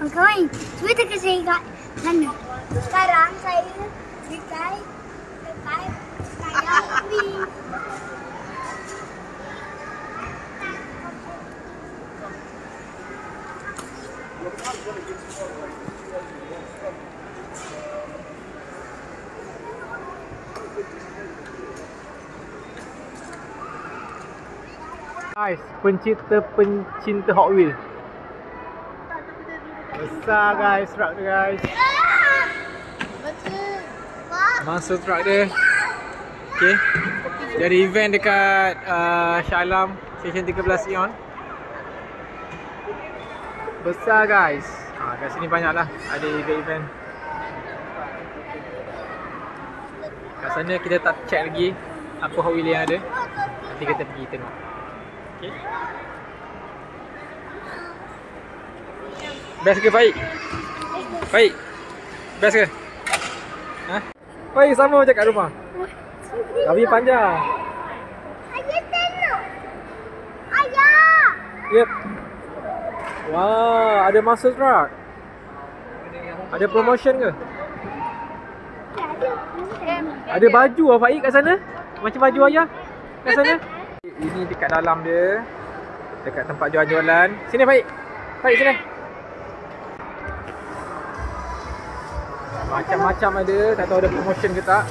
Kawan, cuba tekan saya kat sana. Sekarang saya dekat dekat saya Ubi. Guys, pencinta pencinta Hot Wheel. Besar guys, truck dia guys. Masuk truck dia. Okay. Jadi event dekat uh, Shah Alam Station 13 Ion. Besar guys. Ha, kat sini banyak lah ada event-event. Kat sana kita tak check lagi apa Wheel yang ada. Nanti kita pergi tengok. Okay. Best ke Faik? Faik? Best ke? Ha? Faik sama macam kat rumah? Kami panjang. Ayah tengok. Ayah. Yep. Wah, ada muscle truck. Ada promotion ke? Ada baju ah Faik kat sana? Macam baju ayah kat sana? Ini dekat dalam dia. Dekat tempat jual-jualan. Sini Faik. Faik sini. Macam-macam ada, tak tahu ada promotion ke tak.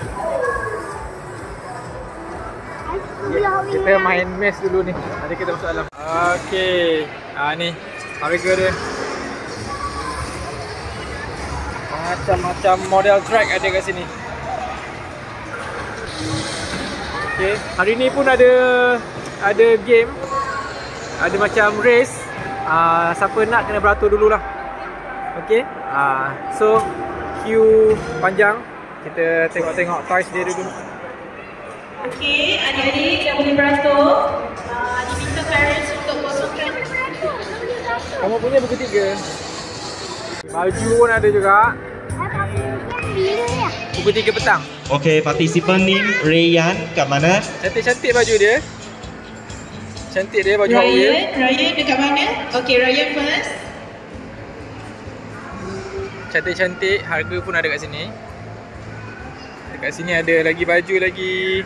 Kita main mes dulu ni. Nanti kita masuk dalam. Okey. Ah ni harga dia. Macam-macam model track ada kat sini. Okey, hari ni pun ada ada game. Ada macam race. Ah siapa nak kena beratur dululah. Okey. Ah so queue panjang. Kita tengok-tengok toys dia dulu. Okey, adik-adik yang boleh beratur, uh, diminta parents untuk kosongkan Kamu punya buku tiga. Baju pun ada juga. Buku tiga petang. Okey, partisipan ni Rayyan kat mana? Cantik-cantik baju dia. Cantik dia baju. Ryan, Ryan dekat mana? Okey, Ryan first. Cantik-cantik. Harga pun ada kat sini. Dekat sini ada lagi baju lagi.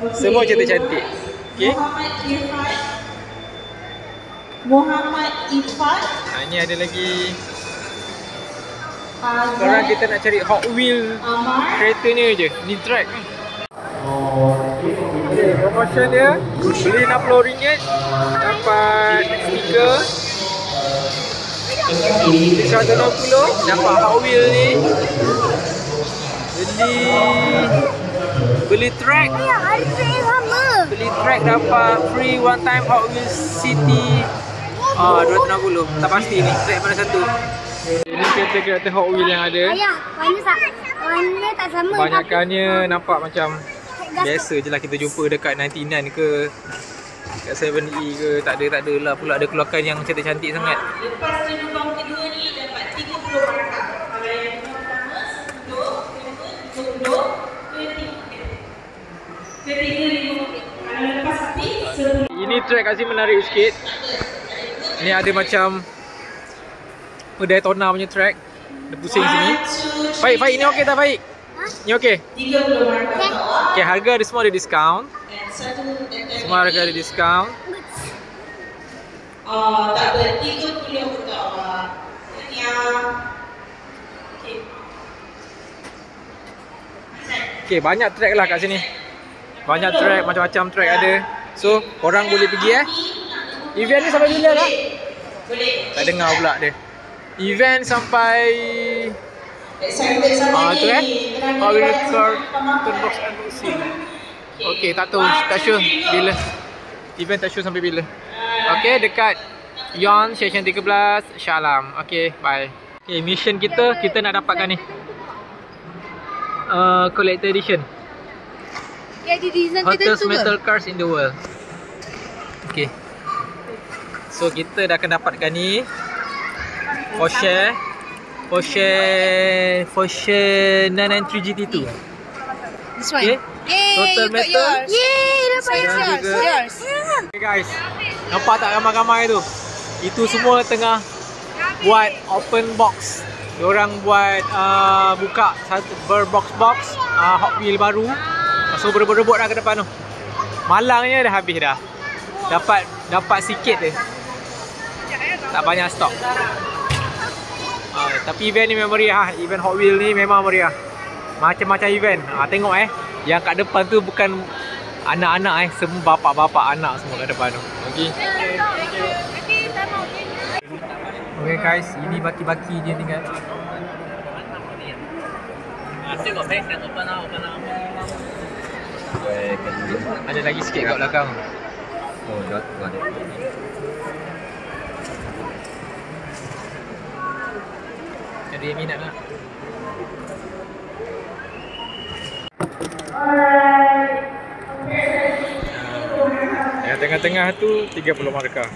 Okay. Semua cantik-cantik. Okey. Muhammad Irfan. Muhammad Irfan. Ha, ni ada lagi. Sekarang kita nak cari Hot Wheel Amar. kereta ni je. Ni track ni. Okay, promotion dia beli RM60 dapat stiker Beli RM160 dapat Hot Wheel ni Beli Beli track. Beli track dapat free one time Hot Wheels City Ah, 260 Tak pasti ni, track mana satu Ini kereta-kereta Hot Wheel yang ada Ayah, warna tak warna tak sama. Banyakannya nampak macam Biasa je lah kita jumpa dekat 99 ke Kat 7E ke Tak ada, tak ada lah pula ada keluarkan yang cantik-cantik sangat Ini track kat menarik sikit Ni ada macam Daytona punya track Dia pusing sini Baik, baik ni okey tak baik? Ni okey? 30 markah. Okay, harga dia semua ada dan Semua harga ada discount tak ada 30 untuk awak. Yang Okay. Okay, banyak track lah kat sini Banyak track, macam-macam track ada. So, korang boleh pergi eh? Event ni sampai bila tak? Boleh. Tak dengar pula dia. Event sampai Ah tu eh? Banyak Car sangat Turnbox Unboxing Okay tak tahu. Tak sure. Bila? Event tak sure sampai bila. Okay dekat Yon Station 13 Shah Alam Okay bye. Okay mission kita Kita nak dapatkan ni. Uh, Collector Edition Design Hottest metal cars in the world Okay So kita dah akan dapatkan ni share For share 993 GT2 This one. Okay Yay, Total you metal. yours. Yeay, dapat yours. juga- Yours. Okay guys Nampak tak ramai-ramai tu Itu semua tengah buat open box. Diorang buat uh, buka satu berbox-box uh, Hot Wheel baru. So berebut-rebut dah ke depan tu. Malangnya dah habis dah. Dapat dapat sikit je. Tak banyak stok. Uh, tapi event ni memang meriah. ah. Event Hot Wheel ni memang meriah. Macam-macam event. Ah tengok eh. Yang kat depan tu bukan anak-anak eh, semua bapak-bapak anak semua kat depan tu. Okey. Okay guys, ini baki-baki je tinggal. Ada lagi sikit kat belakang. Oh, jauh tu ada. Ada yang minat lah. Yang tengah-tengah tu 30 markah.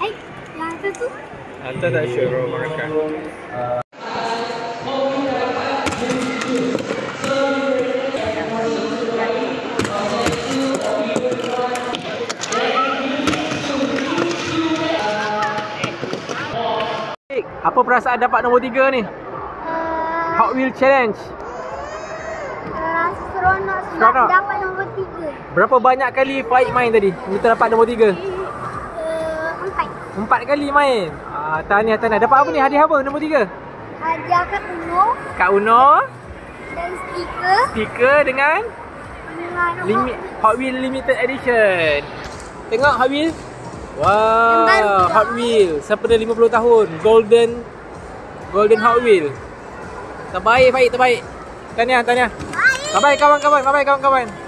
Eh, yang tu tu. Atas tak sure berapa markah. Apa perasaan dapat nombor 3 ni? Uh, Hot Wheel Challenge. rasa seronok sebab Seronok? dapat nombor tiga. Berapa banyak kali Faik main tadi? Kita dapat nombor 3. Uh, empat. Empat kali main. Ah, tahniah tahniah. Dapat apa ni? Hadiah apa nombor 3? Hadiah kat Uno Kak Uno, dan stiker stiker dengan dengan limit Hot Wheel limited edition. Tengok Hot Wheel. Wow, dah. Hot Wheel sempena 50 tahun. Golden Golden Hot Wheel. Terbaik Faik, terbaik. Tahniah, tahniah. Baik. Bye kawan-kawan, bye kawan-kawan.